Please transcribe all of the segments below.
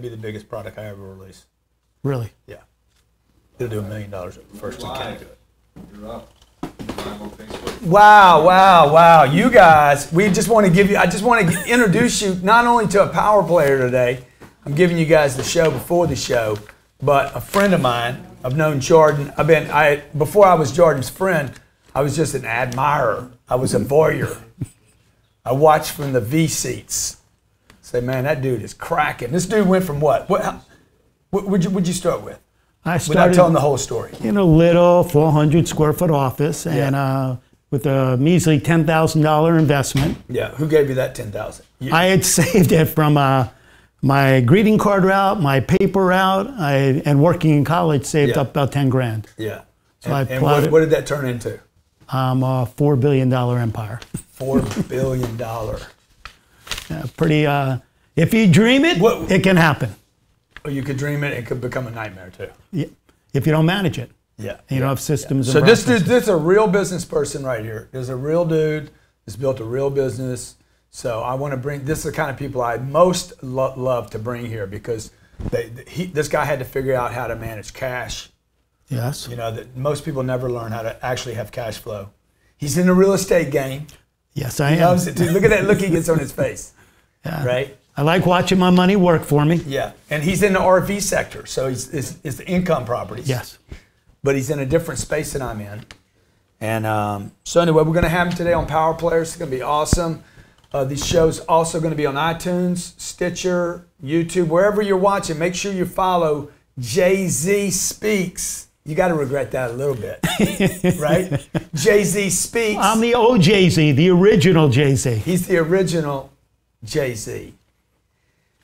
that'd be the biggest product I ever release. Really? Yeah. It'll do a million dollars at first weekend. Live. You're up. Live on Facebook. Wow, wow, wow. You guys, we just want to give you, I just want to introduce you not only to a power player today, I'm giving you guys the show before the show, but a friend of mine. I've known Jordan. I've been, I, before I was Jordan's friend, I was just an admirer. I was a voyeur. I watched from the V seats. Say, man, that dude is cracking. This dude went from what? What, how, what would you, would you start with? I started Without telling the whole story. in a little 400 square foot office and uh, with a measly $10,000 investment. Yeah. Who gave you that 10,000? You- I had saved it from uh, my greeting card route, my paper route, I, and working in college saved Yeah. up about 10 grand. yeah. So I and and what, what did that turn into? Um, a $4 billion empire. Four billion dollar. Yeah, pretty, uh, if you dream it, What- it can happen. Or you could dream it. It could become a nightmare too. Y- If you don't manage it. Yeah. You don't have systems. So this dude, this is a real business person right here. There's a real dude that's built a real business. So I want to bring. This is the kind of people I most lo- love to bring here because they, he, this guy had to figure out how to manage cash. Yes. You know that most people never learn how to actually have cash flow. He's in the real estate game. Yes, I He am. loves it too. Look at that look he gets on his face. Yeah. Right. I like watching my money work for me. Yeah, and he's in the RV sector, so he's it's, it's the income properties. Yes. but he's in a different space than I'm in. And um, so anyway, we're going to have him today on Power Players. It's going to be awesome. Uh, these shows also going to be on iTunes, Stitcher, YouTube, wherever you're watching. Make sure you follow Jay Z Speaks. You got to regret that a little bit, right? Jay Z Speaks. I'm the old Jay Z, the original Jay Z. He's the original Jay Z.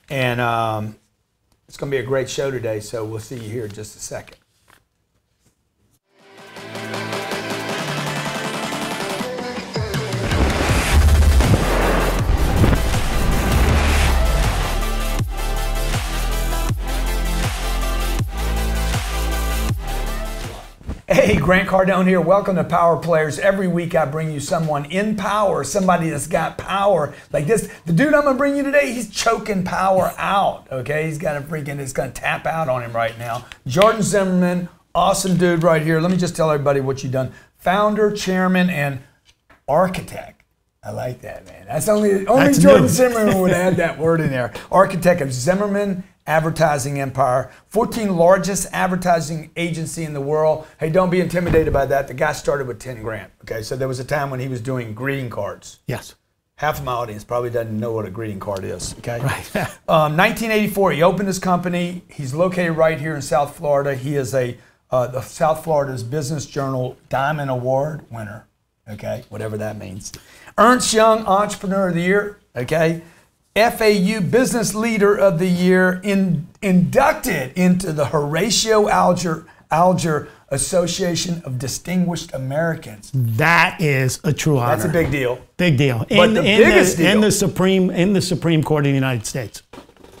And um, it's going to be a great show today, so we'll see you here in just a second. Hey, Grant Cardone here. Welcome to Power Players. Every week I bring you someone in power, somebody that's got power. Like this, the dude I'm gonna bring you today, he's choking power out. Okay, he's got a freaking, it's gonna tap out on him right now. Jordan Zimmerman, awesome dude right here. Let me just tell everybody what you've done. Founder, chairman, and architect. I like that, man. That's only only That's Jordan new. Zimmerman would add that word in there. Architect of Zimmerman Advertising Empire, 14 largest advertising agency in the world. Hey, don't be intimidated by that. The guy started with 10 grand. Okay, so there was a time when he was doing greeting cards. Yes. Half of my audience probably doesn't know what a greeting card is. Okay. Right. Um, 1984, he opened his company. He's located right here in South Florida. He is a uh, the South Florida's Business Journal Diamond Award winner. Okay, whatever that means. Ernst Young Entrepreneur of the Year. Okay, FAU Business Leader of the Year. In, inducted into the Horatio Alger Alger Association of Distinguished Americans. That is a true honor. That's a big deal. big deal. But in, the in biggest in deal- the Supreme in the Supreme Court of the United States.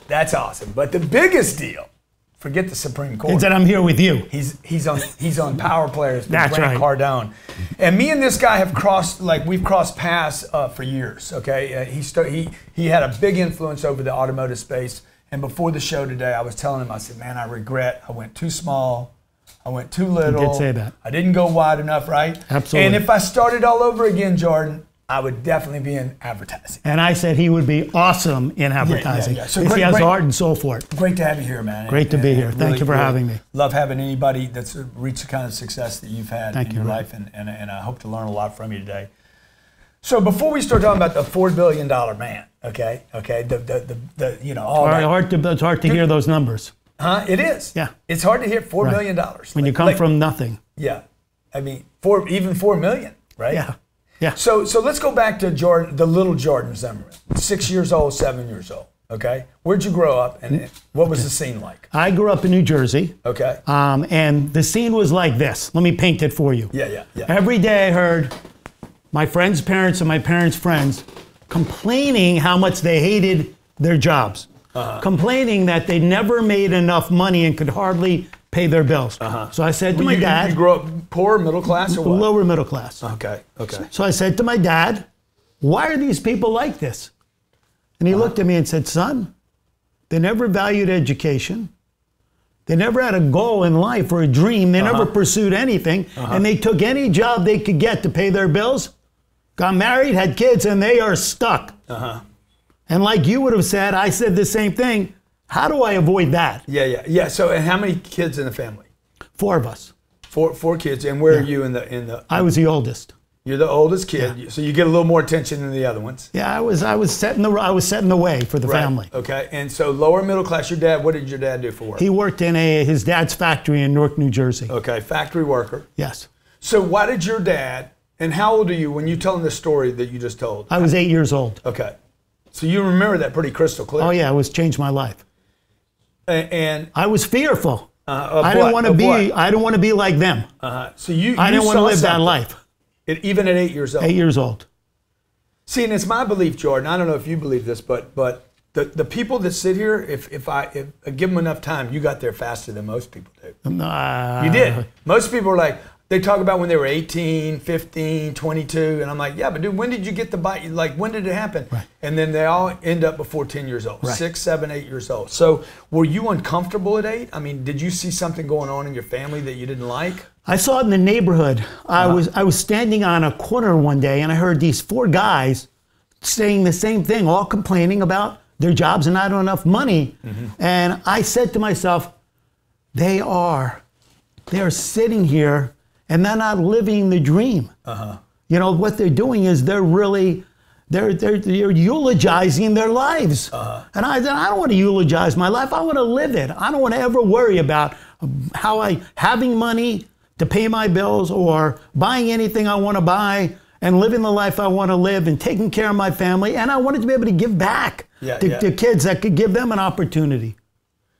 That's awesome. But the biggest deal, forget the Supreme Court. Is that I'm here with you. He's he's on he's on Power Players That's Grant right. Cardone, and me and this guy have crossed like we've crossed paths uh, for years. Okay, uh, he sta- he he had a big influence over the automotive space. And before the show today, I was telling him, I said, "Man, I regret I went too small, I went too little. say that. I didn't go wide enough, right? Absolutely. And if I started all over again, Jordan, I would definitely be in advertising. And I said he would be awesome in advertising. yeah. So if great- he has great- heart and soul for it. Great to have you here, man. Great to be here. Thank you for having me. Love having anybody that's reached the kind of success that you've had Thank in you, your man. life, and, and, and I hope to learn a lot from you today. So before we start talking about the four billion dollar man, okay, okay, the the, the, the you know all Hard, that, hard to, it's hard to hear those numbers huh? It is. Yeah. It's hard to hear four Right. million dollars when you come like- from nothing. yeah, I mean four even four million, right? Yeah. Yeah. So so let's go back to Jordan, the little Jordan Zimmerman, six years old, seven years old. Okay, where'd you grow up, and what was the scene like? I grew up in New Jersey. Okay. Um, and the scene was like this. Let me paint it for you. Yeah, yeah, yeah. Every day I heard my friends' parents and my parents' friends complaining how much they hated their jobs, Uh-huh. complaining that they never made enough money and could hardly pay their bills. So I said to my Uh-huh. you, dad, you grew up poor, middle class, or what? lower middle class. Okay, okay. So I said to my dad, why are these people like this? And he Uh-huh. looked at me and said, son, They never valued education. They never had a goal in life or a dream. They never pursued anything. And they took any job they could get to pay their bills, got married, had kids, and they are stuck. And like you would have said, I said the same thing. How do I avoid that? Yeah, yeah, yeah. So, and how many kids in the family? Four of us. Four, four kids. And where are you in the in the? I was the oldest. You're the oldest kid, so you get a little more attention than the other ones. Yeah, I was. I was setting the. I was setting the way for the Right. family. Okay. And so lower middle class. Your dad. What did your dad do for work? He worked in a his dad's factory in Newark, New Jersey. okay, factory worker. Yes, So why did your dad? And how old are you when you telling the story that you just told? I was eight years old. Okay. So you remember that pretty crystal clear. Oh yeah, it was changed my life. And I was fearful. uh, I didn't want to be. what? I didn't want to be like them. Uh-huh. So you. I didn't want to live that life. It, even at eight years old. Eight years old. See, and it's my belief, Jordan. I don't know if you believe this, but but the, the people that sit here, if if I if I give them enough time, you got there faster than most people do. Uh, You did. Most people are like, they talk about when they were 18, 15, 22, and I'm like, yeah, but dude, when did you get the bite? Like, when did it happen? Right. And then they all end up before 10 years old, Right. six, seven, eight years old. So, were you uncomfortable at eight? I mean, did you see something going on in your family that you didn't like? I saw it in the neighborhood. I Uh-huh. was I was standing on a corner one day and I heard these four guys saying the same thing, all complaining about their jobs and not enough money. Mm-hmm. And I said to myself, they are, they are sitting here and they're not living the dream. Uh-huh. You know what they're doing is they're really. They're, they're, they're eulogizing their lives. Uh-huh. And I said, I don't want to eulogize my life. I want to live it. I don't want to ever worry about how I having money to pay my bills or buying anything I want to buy and living the life I want to live and taking care of my family. And I wanted to be able to give back Yeah, to, yeah. to kids that could give them an opportunity.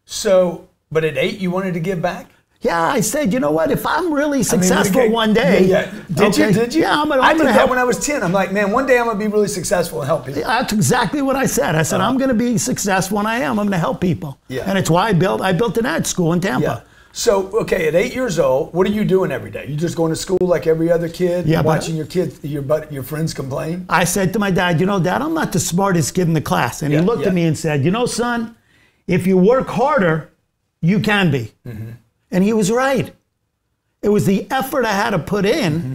So, but at eight, you wanted to give back? Yeah, I said, you know what? If I'm really I mean, successful okay, one day, Yeah, yeah. Did you? okay, Did you? Yeah, I'm gonna, I I'm did gonna that help. when I was 10. I'm like, man, one day I'm going to be really successful and help people. That's exactly what I said. I said, I'm going to be successful, and I am. I'm going to help people. Yeah. And it's why I built I built an ad school in Tampa. Yeah. So, okay, at eight years old, what are you doing every day? You just going to school like every other kid, Yeah, watching your kids, your but your friends complain. I said to my dad, you know, Dad, I'm not the smartest kid in the class. And Yeah, he looked yeah. at me and said, you know, son, if you work harder, you can be. Mm-hmm. And he was right. It was the effort I had to put in Mm-hmm.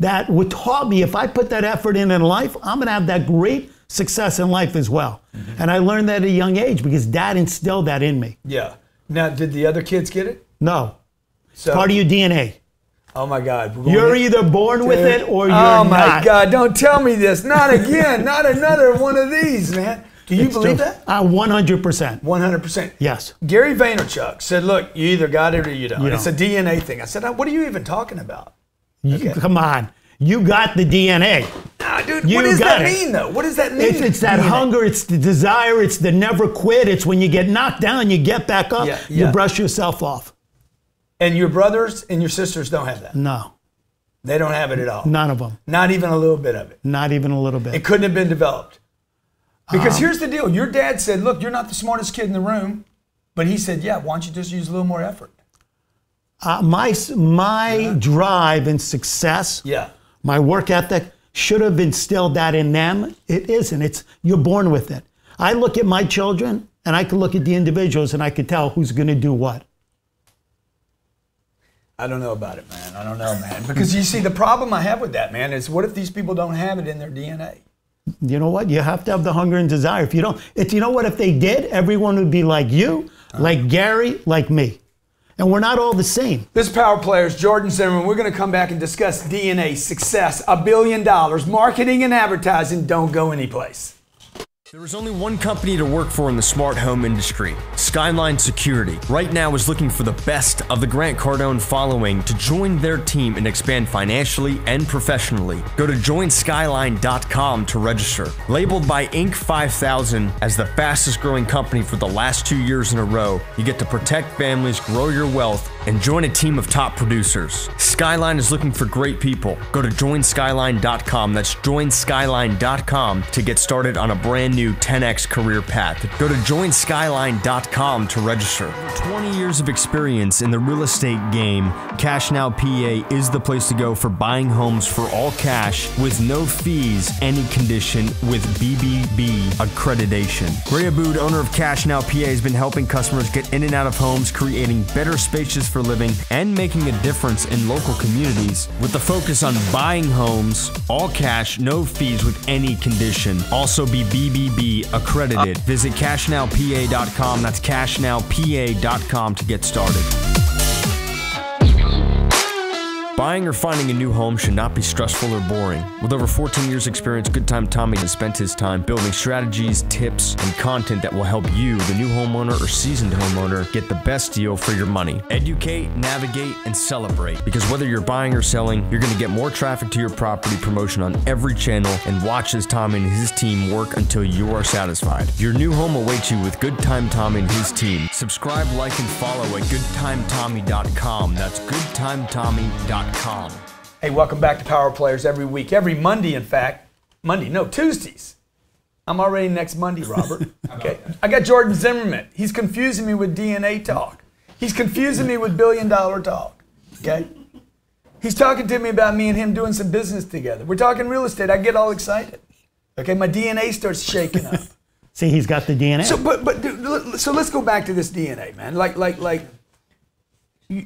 that would taught me if I put that effort in in life, I'm going to have that great success in life as well. Mm-hmm. And I learned that at a young age because dad instilled that in me. Yeah. Now, did the other kids get it? No, So, part of your DNA. oh my God, You're in- either born with it or you're not. oh my not. God! Don't tell me this. Not again. not another one of these, man. Do you It's believe true. that? Uh, 100%. One hundred percent. Yes. Gary Vaynerchuk said, "Look, you either got it or you don't. You it's a DNA thing." I said, "What are you even talking about?" You- Okay. come on. You got the DNA. Nah, dude. You what does got that it. mean, though? What does that mean? It's, it's that DNA? hunger, it's the desire, it's the never quit. It's when you get knocked down, you get back up, Yeah, you brush yourself off. And your brothers and your sisters don't have that. No, They don't have it at all. none of them. Not even a little bit of it. Not even a little bit. It couldn't have been developed. Because Uh-huh. here's the deal. Your dad said, "Look, you're not the smartest kid in the room," but he said, "Yeah, why don't you just use a little more effort?" Uh, my my drive and success, Yeah. my work ethic should have instilled that in them. It isn't. It's you're born with it. I look at my children and I can look at the individuals and I can tell who's going to do what. I don't know about it, man. I don't know, man. Because you see, the problem I have with that, man, is what if these people don't have it in their DNA? You know what? You have to have the hunger and desire. If you don't, if you know what, if they did, everyone would be like you, like Gary, like me. And we're not all the same. This is Power Players, Jordan Zimmerman. We're going to come back and discuss DNA, success, a billion dollars, marketing and advertising. Don't go anyplace. There is only one company to work for in the smart home industry Skyline Security. Right now is looking for the best of the Grant Cardone following to join their team and expand financially and professionally. Go to joinskyline.com to register. Labeled by Inc. 5000 as the fastest growing company for the last two years in a row, you get to protect families, grow your wealth, and join a team of top producers. Skyline is looking for great people. Go to joinskyline.com. That's joinskyline.com to get started on a brand new 10x career path. Go to joinskyline.com to register. 20 years of experience in the real estate game, Cash Now PA is the place to go for buying homes for all cash with no fees, any condition with BBB accreditation. Ray Abood, owner of Cash Now PA, has been helping customers get in and out of homes, creating better spaces for living, and making a difference in local communities with the focus on buying homes, all cash, no fees with any condition. Also be BBB accredited. Uh, Visit cashnowpa.com. That's cashnowpa.com to get started. Buying or finding a new home should not be stressful or boring. With over 14 years' experience, Good Time Tommy has spent his time building strategies, tips, and content that will help you, the new homeowner or seasoned homeowner, get the best deal for your money. Educate, navigate, and celebrate. Because whether you're buying or selling, you're going to get more traffic to your property promotion on every channel and watch as Tommy and his team work until you are satisfied. Your new home awaits you with Good Time Tommy and his team. Subscribe, like, and follow at goodtimetommy.com. That's goodtimetommy.com. Hey, welcome back to Power Players every week, every Monday, in fact. Monday, no, Tuesdays. I'm already next Monday, Robert. Okay. I got Jordan Zimmerman. He's confusing me with DNA talk. He's confusing me with billion dollar talk. Okay. He's talking to me about me and him doing some business together. We're talking real estate. I get all excited. Okay, my DNA starts shaking up. See, he's got the DNA. So, but but dude, so let's go back to this DNA, man. Like like like, y-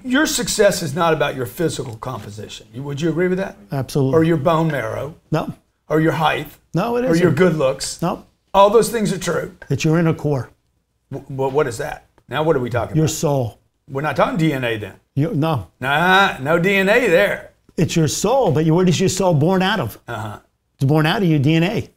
your success is not about your physical composition. Would you agree with that? Absolutely. Or your bone marrow, no, or your height, no, it or your good looks. No, All those things are true. it's your inner core, Well, what is that? Now, what are we talking your about? Your soul. We're not talking DNA then. You, no, Nah, no DNA there. it's your soul. But you, what is your soul born out of? Uh-huh. It's born out of your DNA.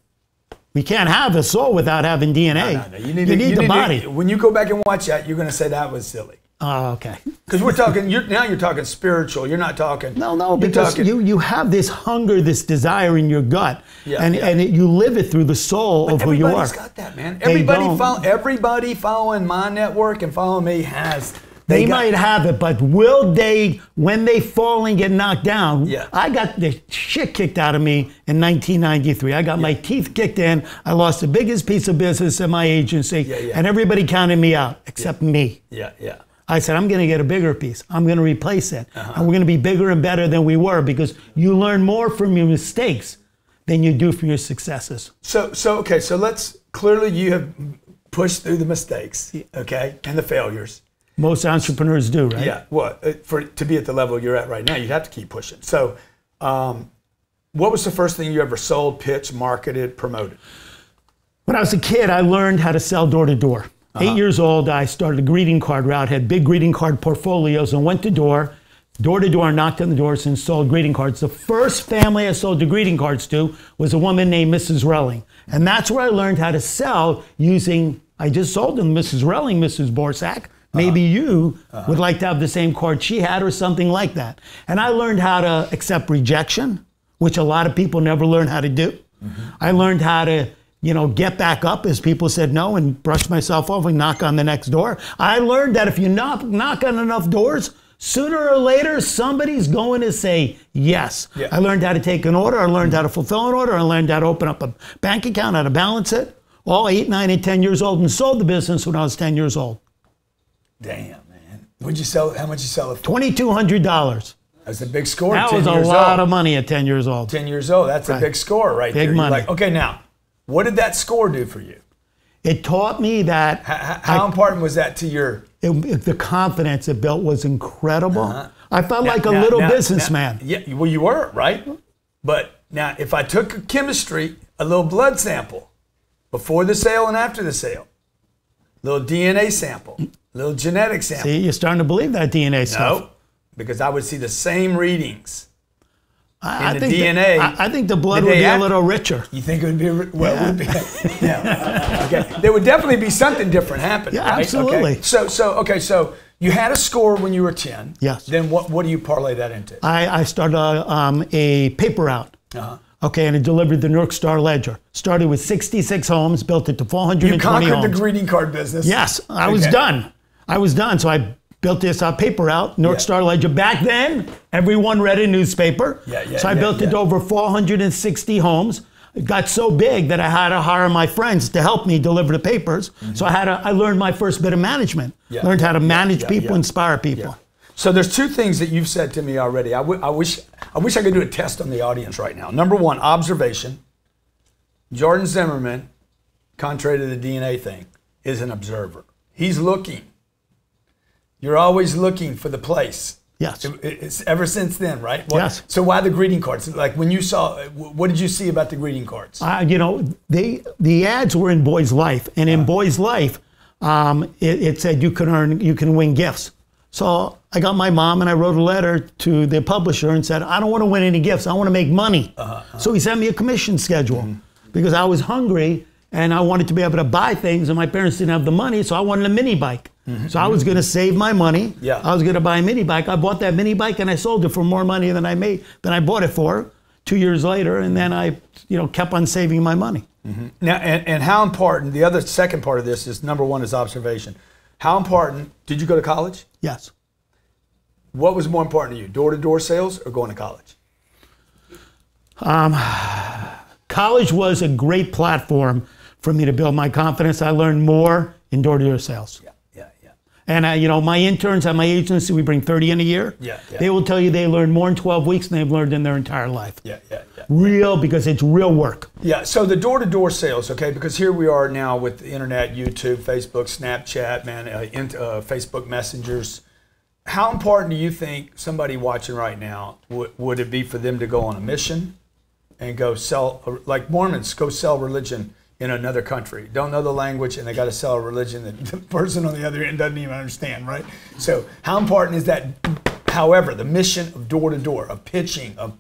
We can't have a soul without having DNA. No, no, you need, need, to, you the need to- body. when you go back and watch that, you're going to say that was silly. Oh, okay. Because we're talking. You're, now you're talking spiritual. You're not talking. No, no, because talking- you, you have this hunger, this desire in your gut, Yeah, and yeah. and it, you live it through the soul of who you are. Everybody's got that, man. Everybody, don't. follow, everybody following my network and following me has. They, got- might have it, but will they, when they fall and get knocked down? Yeah. I got the shit kicked out of me in 1993. I got my teeth kicked in. I lost the biggest piece of business in my agency, Yeah, yeah. and everybody counted me out except me. Yeah, yeah. I said, I'm going to get a bigger piece. I'm going to replace it. Uh-huh. And we're going to be bigger and better than we were because you learn more from your mistakes than you do from your successes. So, so okay. So let's clearly you have pushed through the mistakes, okay, and the failures. Most entrepreneurs do, right? Yeah. What uh, for to be at the level you're at right now, you'd have to keep pushing. So, um, what was the first thing you ever sold, pitched, marketed, promoted? When I was a kid, I learned how to sell door to door. Eight uh-huh. years old, I started a greeting card route, had big greeting card portfolios, and went to door, door to door, knocked on the doors and sold greeting cards. The first family I sold the greeting cards to was a woman named Mrs. Relling. And that's where I learned how to sell using, I just sold them Mrs. Relling, Mrs. Borsak. Uh-huh. Maybe you uh-huh. would like to have the same card she had or something like that. And I learned how to accept rejection, which a lot of people never learn how to do. Mm-hmm. I learned how to, you know, get back up as people said no and brush myself off and knock on the next door. I learned that if you knock, knock on enough doors, sooner or later somebody's going to say yes. Yeah. I learned how to take an order. I learned how to fulfill an order. I learned how to open up a bank account, how to balance it. All eight, nine, and 10 years old and sold the business when I was 10 years old. Damn, man. Would you sell? How much you sell it for? $2,200. That's a big score. That 10 was a years lot old. of money at 10 years old. 10 years old. That's a big score right Big there. You're money. like, okay, now, what did that score do for you? It taught me that How, how important was that to your? it, it- the confidence it built was incredible. Uh-huh. I felt like a. Now- little now- businessman. now- yeah, well, you were right. But now, if I took a chemistry, a little blood sample, before the sale and after the sale, little DNA sample, little genetic sample. See, you're starting to believe that DNA stuff. no, because I would see the same readings. I, in I the think DNA, I, I think the blood the would day be a little richer. You think it would be well? It would be, yeah. Okay. There would definitely be something different happening. Yeah, right? absolutely. Okay. So, so okay, so you had a score when you were ten. Yes. Then what? What do you parlay that into? I, I started a, um, a paper route. Uh-huh. Okay, and it delivered the Newark Star Ledger. Started with 66 homes, built it to 420 You conquered homes. the greeting card business. Yes, I was done. I was done. So I built this uh, paper out, North Yeah. Star Ledger. Back then, everyone read a newspaper. Yeah, yeah, so I yeah, built it to over 460 homes. It got so big that I had to hire my friends to help me deliver the papers. So I had to, I learned my first bit of management. Mm-hmm. Learned how to manage people, inspire people. So there's two things that you've said to me already. I, w- I wish I wish I could do a test on the audience right now. Number one, observation. Jordan Zimmerman, contrary to the DNA thing, is an observer. He's looking. You're always looking for the place. Yes. It- It's ever since then, right? What- Yes. So why the greeting cards? Like when you saw, what did you see about the greeting cards? Uh, you know, they the ads were in Boy's Life, and in Boy's Life, um, it, it said you can earn, you can win gifts. So I got my mom and I wrote a letter to the publisher and said, I don't want to win any gifts. I want to make money. So he sent me a commission schedule because I was hungry and I wanted to be able to buy things, and my parents didn't have the money, so I wanted a mini bike. So I was going to save my money. Yeah. I was going to buy a mini bike. I bought that mini bike and I sold it for more money than I made than I bought it for. Two years later, and then I, you know, kept on saving my money. Now, and, and how important, the other second part of this is number one is observation. How important, did you go to college? Yes. What was more important to you, door to door sales or going to college? Um, College was a great platform for me to build my confidence. I learned more in door-to-door sales. Yeah, yeah, yeah. And uh, you know, my interns at my agency, we bring 30 in a year. Yeah, yeah. They will tell you they learn more in 12 weeks than they've learned in their entire life. Yeah, yeah, yeah. Real because it's real work. Yeah, so the door to door sales, okay, because here we are now with the internet, YouTube, Facebook, Snapchat, man, uh, in, uh, Facebook messengers. How important do you think somebody watching right now would, would it be for them to go on a mission and go sell, like Mormons, go sell religion in another country? Don't know the language and they got to sell a religion that the person on the other end doesn't even understand, right? So, how important is that? However, the mission of door to door, of pitching, of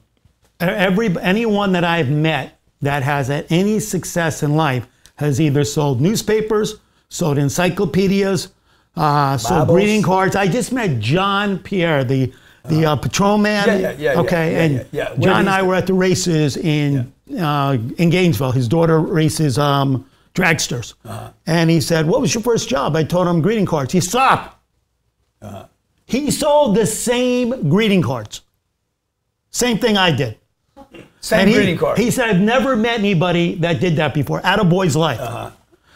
Every anyone that I've met that has had any success in life has either sold newspapers, sold encyclopedias, uh, sold greeting cards. I just met John Pierre, the the uh, Patrón man. Yeah, yeah, yeah, Okay, yeah, and yeah, yeah. John and I were at the races in uh, in Gainesville. His daughter races um, dragsters, Uh-huh. and he said, "What was your first job?" I told him greeting cards. He stopped. Uh-huh. He sold the same greeting cards. Same thing I did. same And he, greeting card. He said, I've never met anybody that did that before. Out of boy's life.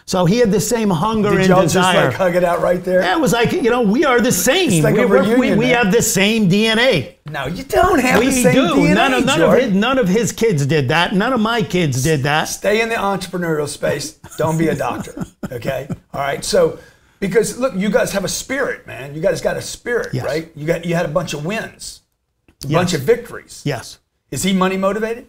So he had the same hunger. Did and y'all just like hug it out right there? yeah, it was like, you know, we are the same. like we, a we're- we, reunion, we have the same DNA. No, you don't have We the same do. DNA, none, of, none, of his, none of his kids did that. None of my kids did that. Stay in the entrepreneurial space. Don't be a doctor. Okay. All right. So, because look, you guys have a spirit, man. You guys got a spirit, Yes. right? You got you had a bunch of wins, a Yes. bunch of victories. Yes. Is he money motivated?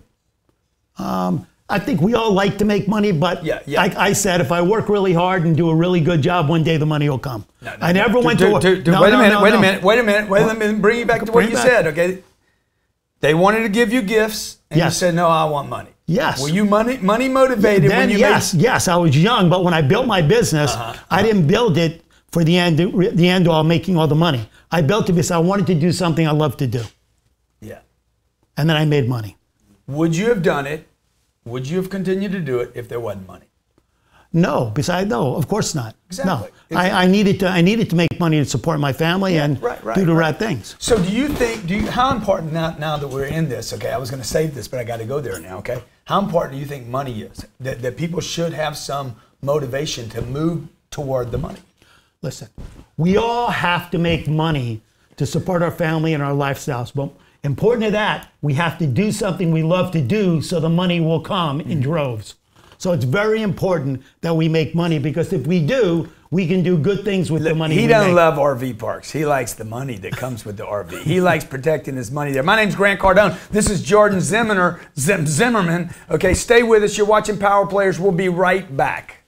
Um, I think we all like to make money, but Yeah, yeah. like I said, if I work really hard and do a really good job, one day the money will come. I never went Dude, to work. dude, dude, No, wait no, a minute. no, wait no. a minute. Wait a minute. Wait. Let me bring you back to what you back. said. Okay. They wanted to give you gifts, and Yes. you said, "No, I want money." Yes. Were you money money motivated Then when you yes, yes, I was young, but when I built my business, Uh-huh. I didn't build it for the end, the end all making all the money. I built it because I wanted to do something I love to do. Yeah. and then I made money. Would you have done it? Would you have continued to do it if there wasn't money? No, besides no, of course not. Exactly. No, I, I needed to. I needed to make money to support my family and right, right, do the right. right things. So do you think? Do you? How important now? Now that we're in this, okay. I was going to save this, but I got to go there now. Okay. How important do you think money is? That that people should have some motivation to move toward the money. Listen, we all have to make money to support our family and our lifestyles. But important to that, we have to do something we love to do so the money will come in mm-hmm. droves. So it's very important that we make money because if we do, we can do good things with the money he doesn't make. love RV parks. He likes the money that comes with the RV. He likes protecting his money there. My name's Grant Cardone. This is Jordan Zimmerman. Zim, Zimmerman. Okay, stay with us. You're watching Power Players. We'll be right back.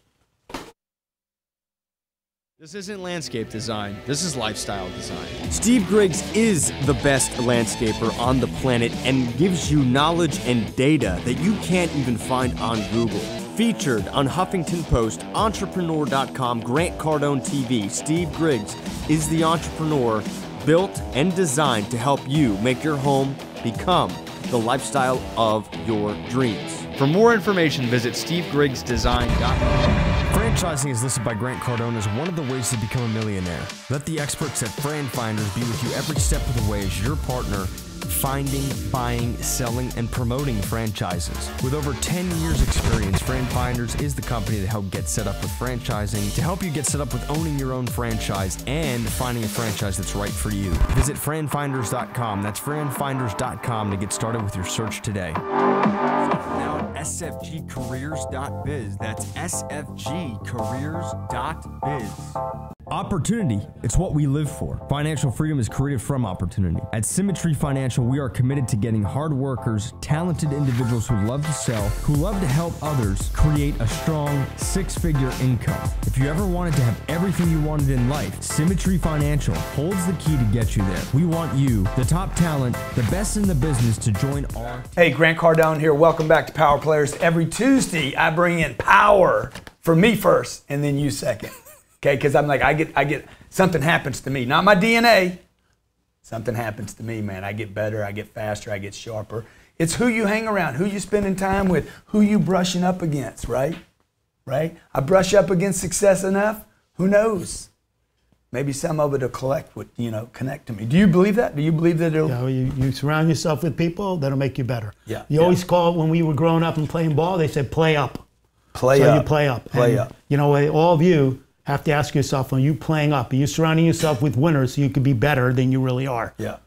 This isn't landscape design, this is lifestyle design. Steve Griggs is the best landscaper on the planet and gives you knowledge and data that you can't even find on Google. Featured on Huffington Post, Entrepreneur.com, Grant Cardone TV, Steve Griggs is the entrepreneur built and designed to help you make your home become the lifestyle of your dreams. For more information, visit stevegriggsdesign.com. Franchising is listed by Grant Cardone as one of the ways to become a millionaire. Let the experts at Fran Finders be with you every step of the way as your partner finding, buying, selling, and promoting franchises. With over 10 years experience, Fran Finders is the company to help get set up with franchising, to help you get set up with owning your own franchise and finding a franchise that's right for you. Visit franfinders.com. That's franfinders.com to get started with your search today. Sfgcareers.biz. That's sfgcareers.biz. Opportunity. It's what we live for. Financial freedom is created from opportunity. At Symmetry Financial, we are committed to getting hard workers, talented individuals who love to sell, who love to help others create a strong six figure income. If you ever wanted to have everything you wanted in life, Symmetry Financial holds the key to get you there. We want you, the top talent, the best in the business, to join our Hey, Grant Cardone here. Welcome back to Power Players. Every Tuesday, I bring in power for me first, and then you second. Okay, because I'm like, I get, I get, something happens to me, not my DNA. Something happens to me, man. I get better, I get faster, I get sharper. It's who you hang around, who you spending time with, who you brushing up against, right? Right? I brush up against success enough. Who knows? Maybe some of it will collect with, you know, connect to me. Do you believe that? Do you believe that it'll? You, know, you, you surround yourself with people that'll make you better. Yeah, You yeah. always call when we were growing up and playing ball, they said play up. Play up. so up. you play up. Play And, up. You know, all of you have to ask yourself, are you playing up? Are you surrounding yourself with winners so you can be better than you really are? Yeah.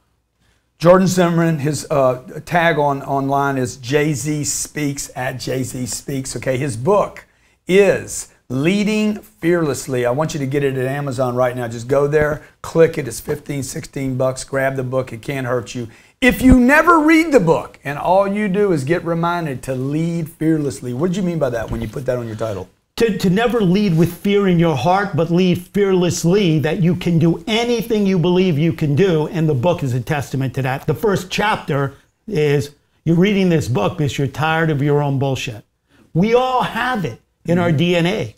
Jordan Zimmerman, his uh, tag on online is Jay Z Speaks at Jay Z Speaks. Okay, his book is Leading Fearlessly. I want you to get it at Amazon right now. Just go there, click it. It's 15, 16 bucks. Grab the book. It can't hurt you. If you never read the book and all you do is get reminded to lead fearlessly, what did you mean by that when you put that on your title? To, to never lead with fear in your heart, but lead fearlessly that you can do anything you believe you can do. And the book is a testament to that. The first chapter is you're reading this book because you're tired of your own bullshit. We all have it in our DNA.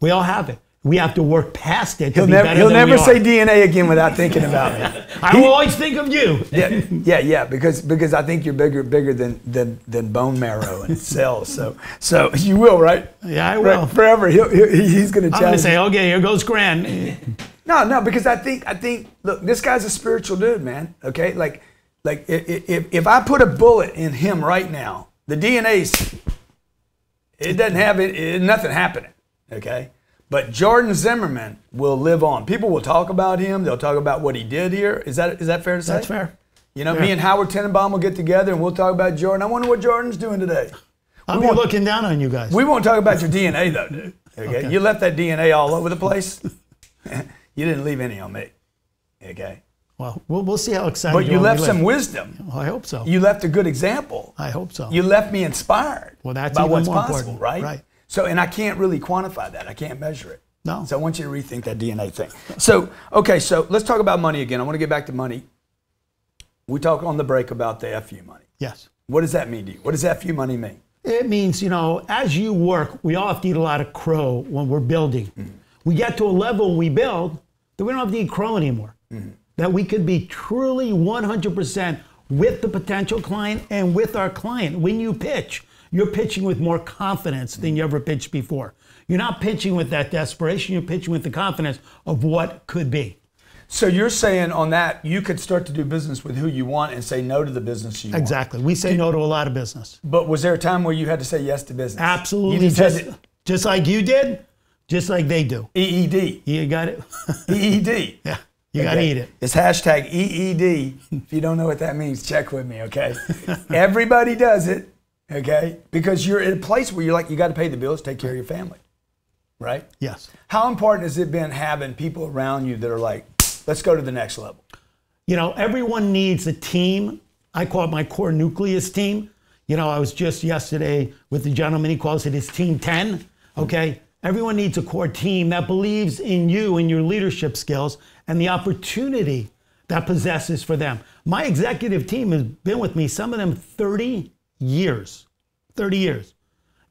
We all have it. We have to work past it. He'll be never, better he'll never say. DNA again without thinking about it. I will always think of you. yeah, yeah, yeah. Because because I think you're bigger bigger than than, than bone marrow and cells. So so you will, right? Yeah, I Right, will. forever. He'll, he'll, he's going to challenge. I'm going to say, okay, here goes Grant. no, no, because I think I think look, this guy's a spiritual dude, man. Okay, like like i- i- if if I put a bullet in him right now, the DNA's it doesn't have it, it nothing happening. Okay. But Jordan Zimmerman will live on. People will talk about him. They'll talk about what he did here. Is that is that fair to say? That's fair. You know, Yeah. me and Howard Tenenbaum will get together and we'll talk about Jordan. I wonder what Jordan's doing today. I'll We be looking down on you guys. We won't talk about your DNA though, dude. Okay? Okay. You left that DNA all over the place. you didn't leave any on me. Okay. well, we'll, we'll see how excited But you when left some wisdom. I hope so. You left a good example. I hope so. You left me inspired Well, that's by even what's more possible, important. right? Right. So, and I can't really quantify that. I can't measure it. No. So I want you to rethink that DNA thing. So, okay, so let's talk about money again. I want to get back to money. We talked on the break about the FU money. yes. What does that mean to you? What does FU money mean? It means, you know, as you work, we all have to eat a lot of crow when we're building. Mm-hmm. We get to a level when we build that we don't have to eat crow anymore. Mm-hmm. That we could be truly 100% with the potential client and with our client. When you pitch, you're pitching with more confidence than you ever pitched before. You're not pitching with that desperation, you're pitching with the confidence of what could be. So you're saying on that you could start to do business with who you want and say no to the business you want. Exactly. We say no to a lot of business. But was there a time where you had to say yes to business? Absolutely. Just, Just, like you did, just like they do. EED. You got it? EED. yeah. You got to Okay. eat it. It's hashtag EED. If you don't know what that means, check with me, okay? Everybody does it, okay? Because you're in a place where you're like, you got to pay the bills, take care of your family, right? Yes. How important has it been having people around you that are like, let's go to the next level? You know, everyone needs a team. I call it my core nucleus team. You know, I was just yesterday with the gentleman, he calls it his team 10. Okay. Everyone needs a core team that believes in you and your leadership skills and the opportunity that possesses for them. My executive team has been with me, some of them 30 years. 30 years.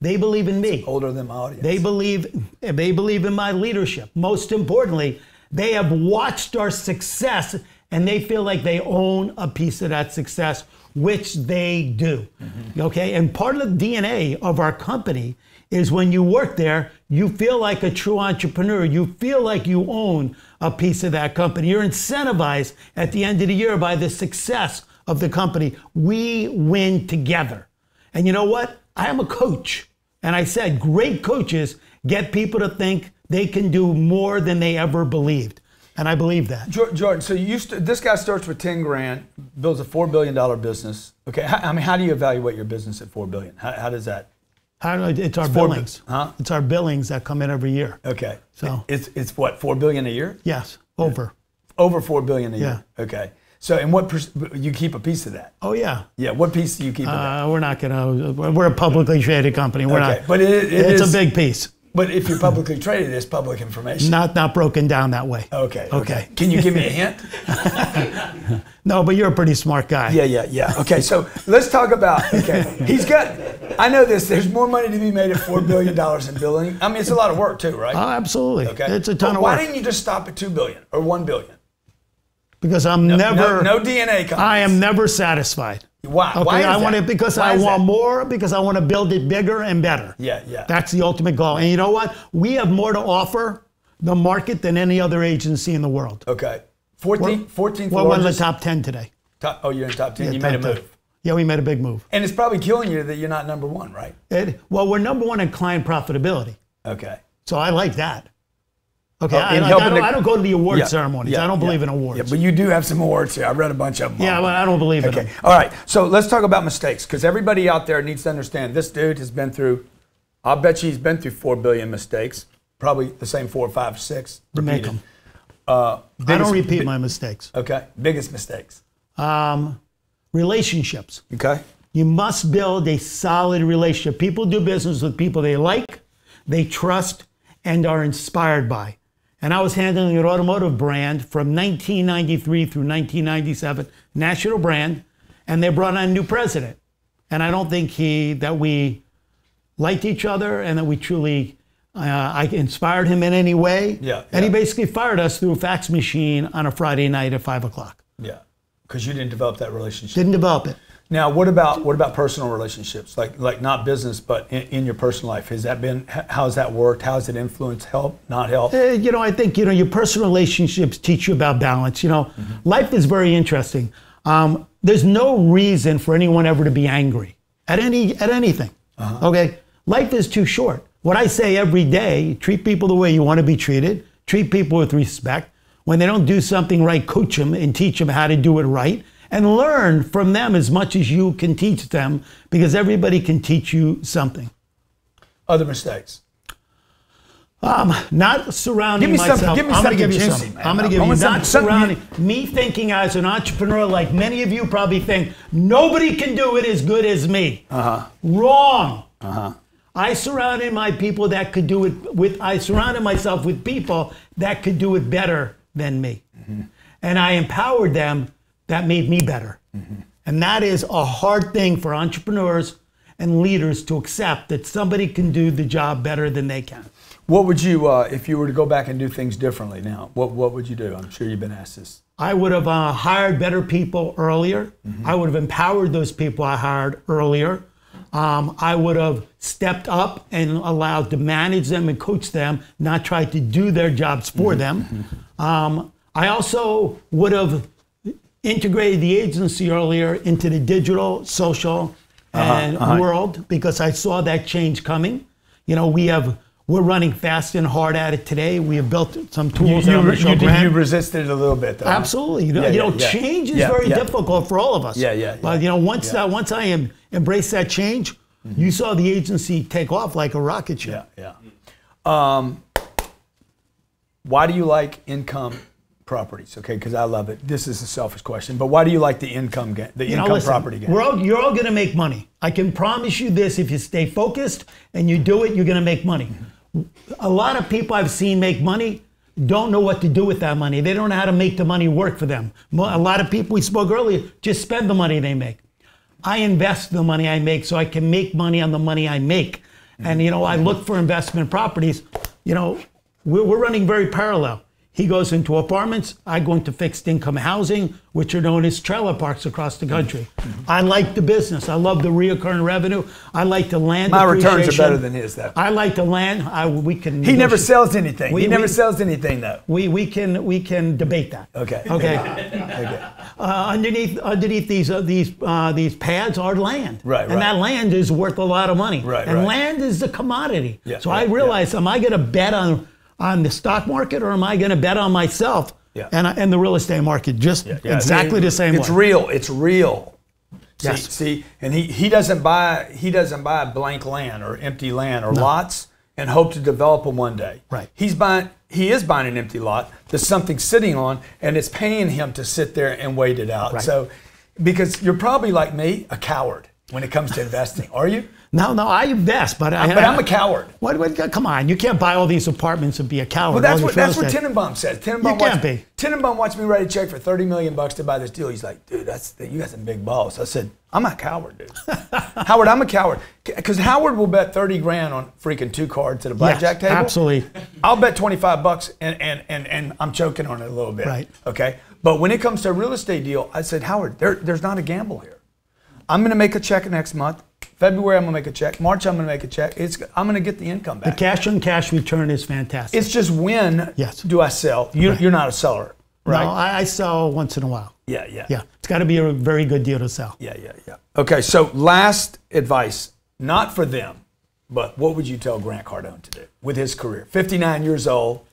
They believe in me. Older than my audience. They believe they believe in my leadership. Most importantly, they have watched our success and they feel like they own a piece of that success which they do. Mm-hmm. Okay, and part of the DNA of our company is when you work there, you feel like a true entrepreneur. You feel like you own a piece of that company. You're incentivized at the end of the year by the success of the company. We win together. And you know what? I am a coach. And I said, great coaches get people to think they can do more than they ever believed. And I believe that. Jordan, so you st- this guy starts with ten grand, builds a four billion dollar business. Okay, I mean, how do you evaluate your business at four billion? How, how does that? How do I, it's our bi- billings. huh? It's our billings that come in every year. Okay, So- it's it's what 4 billion a year? Yes, over. Over 4 billion a year. Okay, so and what you keep a piece of that? Oh yeah. Yeah, what piece do you keep? Uh, we're not gonna. We're a publicly traded company. We're Okay, not. but it- it it's is- a big piece. But if you're publicly traded, it's public information. Not not broken down that way. Okay, okay. Okay. Can you give me a hint? No, but you're a pretty smart guy. Yeah, yeah, yeah. Okay, so let's talk about. Okay, he's got. I know this. There's more money to be made at four billion dollars in billing. I mean, it's a lot of work too, right? Oh, absolutely. Okay, It's a ton But of why work. Why didn't you just stop at two billion or one billion? Because I'm No, never. no, no DNA companies. I am never satisfied. Why? Okay, Why I want it because Why I want that? more. Because I want to build it bigger and better. Yeah, yeah. That's the ultimate goal. And you know what? We have more to offer the market than any other agency in the world. okay. 14th, 14th We're one of the top ten today. top- oh, you're in top ten. Yeah, you top made a 10. move, Yeah, we made a big move. and it's probably killing you that you're not number one, right? It, well, we're number one in client profitability. Okay. So I like that. Okay, I, in I, don't, I don't go to the award Yeah, ceremonies. yeah, I don't believe yeah. in awards. Yeah, but you do have some awards here. I read a bunch of them. Yeah, but I don't believe in Okay. them. All right. So let's talk about mistakes because everybody out there needs to understand this dude has been through, I'll bet you he's been through 4 billion mistakes, probably the same four, five, six. You make them. Uh, I don't repeat my mistakes. Okay. Biggest mistakes. Um, relationships. Okay. You must build a solid relationship. People do business with people they like, they trust, and are inspired by. And I was handling an automotive brand from 1993 through 1997, national brand, and they brought on a new president. And I don't think he that we liked each other and that we truly uh, I inspired him in any way. Yeah, And he basically fired us through a fax machine on a Friday night at five o'clock. Yeah. Because you didn't develop that relationship. Didn't develop it. Now, what about what about personal relationships, like like not business, but in, in your personal life? Has that been how has that worked? How has it influenced? Help? Not help? Uh, you know, I think you know your personal relationships teach you about balance. You know, life is very interesting. Um, there's no reason for anyone ever to be angry at any at anything. Okay, life is too short. What I say every day: treat people the way you want to be treated. Treat people with respect. When they don't do something right, coach them and teach them how to do it right. And learn from them as much as you can teach them, because everybody can teach you something. Other mistakes? not surrounding Give me myself. something- give me I'm gonna give you juicy, something. man. I'm going to give you not surrounding me thinking as an entrepreneur, like many of you probably think nobody can do it as good as me. Uh-huh. Wrong. Uh-huh. I surrounded my people that could do it with. I surrounded myself with people that could do it better than me, and I empowered them. That made me better, and that is a hard thing for entrepreneurs and leaders to accept that somebody can do the job better than they can. What would you, uh, if you were to go back and do things differently now? What what would you do? I'm sure you've been asked this. I would have uh, hired better people earlier. I would have empowered those people I hired earlier. Um, I would have stepped up and allowed to manage them and coach them, not try to do their jobs for them. Um, I also would have integrated the agency earlier into the digital, social, and world because I saw that change coming. You know, we have we're running fast and hard at it today. We have built some tools. you, that I'm gonna you, did- you resisted it a little bit, though. Absolutely. You know, Yeah, you know yeah, change is very difficult for all of us. Yeah, yeah, But you know, once uh, once I am embrace that change, you saw the agency take off like a rocket ship. Yeah, yeah. Um, why do you like income properties? Okay, because I love it. This is a selfish question, but why do you like the income game, the You know, income listen, property game? We're all, you're all going to make money. I can promise you this: if you stay focused and you do it, you're going to make money. A lot of people I've seen make money don't know what to do with that money. They don't know how to make the money work for them. A lot of people we spoke earlier just spend the money they make. I invest the money I make so I can make money on the money I make. And you know, I look for investment properties. You know, we're, we're running very parallel. He goes into apartments. I go into fixed income housing, which are known as trailer parks across the country. I like the business. I love the reoccurring revenue. I like the land. My returns are better than his, though. I like the land. I, we can. He never sells anything. We- he never we- sells anything, though. We, we can we can debate that. Okay. Okay. Okay. Uh, underneath underneath these uh, these uh, these pads are land. Right, And right. that land is worth a lot of money. Right, And right. land is a commodity. Yeah, so right, I realized, am I going to bet on on the stock market or am I going to bet on myself? Yeah. And and the real estate market, just Yeah, exactly the same It's way. real. It's real. Yes. see, and he, he doesn't buy he doesn't buy blank land or empty land or lots and hope to develop them one day. Right. He's buying he is buying an empty lot that something sitting on and it's paying him to sit there and wait it out. Right. So because you're probably like me, a coward when it comes to investing. Are you? No, no, I invest, but I, But I'm a coward. What, what, come on, you can't buy all these apartments and be a coward. Well, that's what that's what. Tenenbaum says. Tenenbaum You watched, can't be. Tenenbaum watched me write a check for thirty million bucks to buy this deal. He's like, dude, that's you got some big balls. I said, I'm a coward, dude. Howard, I'm a coward because Howard will bet thirty grand on freaking two cards at a blackjack table. absolutely. I'll bet twenty five bucks and, and and and I'm choking on it a little bit. Right. Okay. But when it comes to a real estate deal, I said, Howard, there, there's not a gamble here. I'm going to make a check next month. February, I'm going to make a check. March, I'm going to make a check. It's, I'm going to get the income back. The cash on cash return is fantastic. It's just when Yes. do I sell? You, You're not a seller, right? No, I, I sell once in a while. yeah, yeah, Yeah, it's got to be a very good deal to sell. yeah, yeah, yeah. Okay, so last advice, not for them, but what would you tell Grant Cardone to do with his career? 59 years old,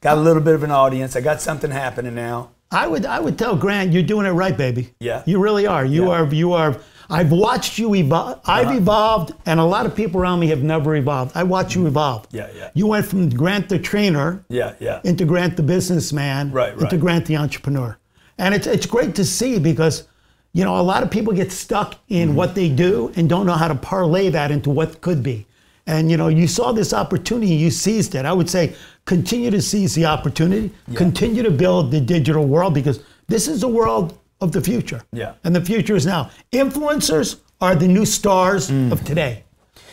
got a little bit of an audience. I got something happening now. I would I would tell Grant, you're doing it right, baby. Yeah. You really are. You Yeah. Are you are I've watched you evolve. I've evolved and a lot of people around me have never evolved. I watched you evolve. Yeah, yeah. You went from Grant the trainer Yeah, yeah. into Grant the businessman, Right, right. into. Grant the entrepreneur. And it's it's great to see because you know a lot of people get stuck in Mm-hmm. what they do and don't know how to parlay that into what could be. And you know, you saw this opportunity, you seized it. I would say continue to seize the opportunity, continue to build the digital world because this is the world of the future. Yeah. And the future is now. Influencers are the new stars Mm. of today.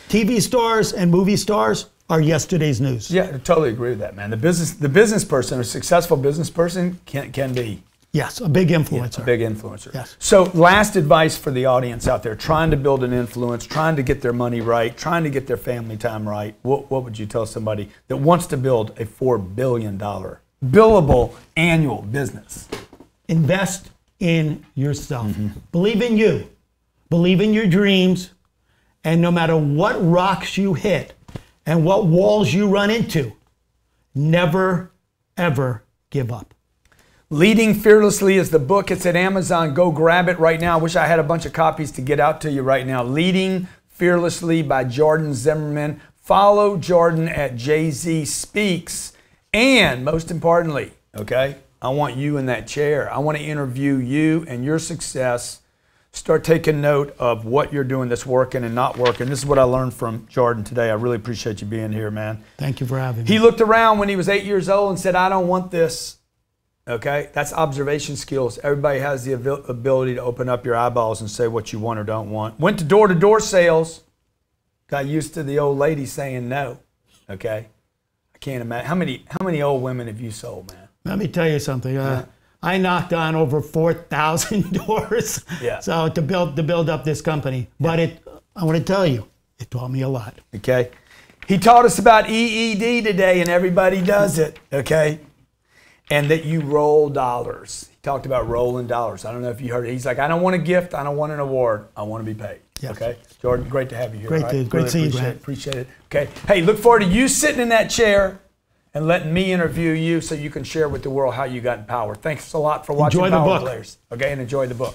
TV stars and movie stars are yesterday's news. Yeah, I totally agree with that, man. The business, the business person, a successful business person, can can be Yes, a big influencer. a big influencer. Yes. So, last advice for the audience out there trying to build an influence, trying to get their money right, trying to get their family time right. What, what would you tell somebody that wants to build a $4 billion billable annual business? invest in yourself. Mm-hmm. Believe in you. Believe in your dreams. And no matter what rocks you hit and what walls you run into, never, ever give up. Leading Fearlessly is the book. It's at Amazon. Go grab it right now. I wish I had a bunch of copies to get out to you right now. Leading Fearlessly by Jordan Zimmerman. Follow Jordan at JZ Speaks. And most importantly, okay, I want you in that chair. I want to interview you and your success. Start taking note of what you're doing that's working and not working. This is what I learned from Jordan today. I really appreciate you being here, man. Thank you for having me. He looked around when he was eight years old and said, I don't want this. Okay? That's observation skills. Everybody has the ability to open up your eyeballs and say what you want or don't want. Went to door to door sales. Got used to the old lady saying no. Okay? I can't imagine. How many, how many old women have you sold, man? Let me tell you something. Uh, I knocked on over 4,000 doors Yeah. so to build to build up this company. But it, I want to tell you, it taught me a lot. Okay? He taught us about EED today, and everybody does it. Okay? And that you roll dollars. He talked about rolling dollars. I don't know if you heard it. He's like, I don't want a gift. I don't want an award. I want to be paid. Yes. Okay? Jordan, great to have you here. Great all to- right? great to see you, Grant. Appreciate it. Okay. Hey, look forward to you sitting in that chair and letting me interview you so you can share with the world how you got in power. Thanks a lot for watching Enjoy the Power book. Players. Okay, and enjoy the book.